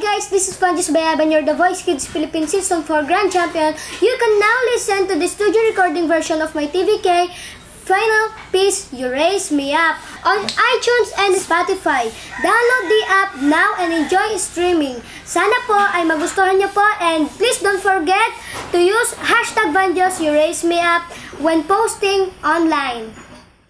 guys, this is Francis Bayaban, you're the Voice Kids Philippines Season 4 Grand Champion. You can now listen to the studio recording version of my TVK Final Piece You Raise Me Up on iTunes and Spotify. Download the app now and enjoy streaming. Sana po ay magustuhan niyo po and please don't forget to use hashtag Vanjos You Raise Me Up when posting online.